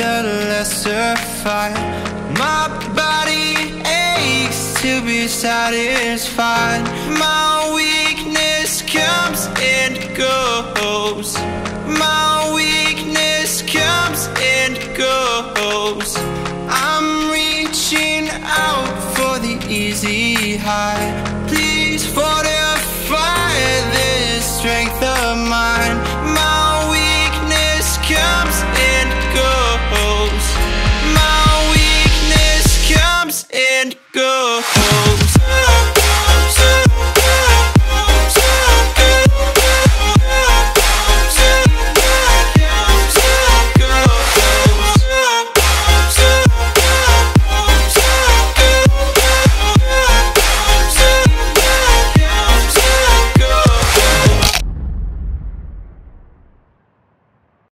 the lesser fight. My body aches to be satisfied. My weakness comes and goes. My weakness comes and goes. I'm reaching out for the easy high. Please fortify this strength of mine. My weakness comes and goes. goes.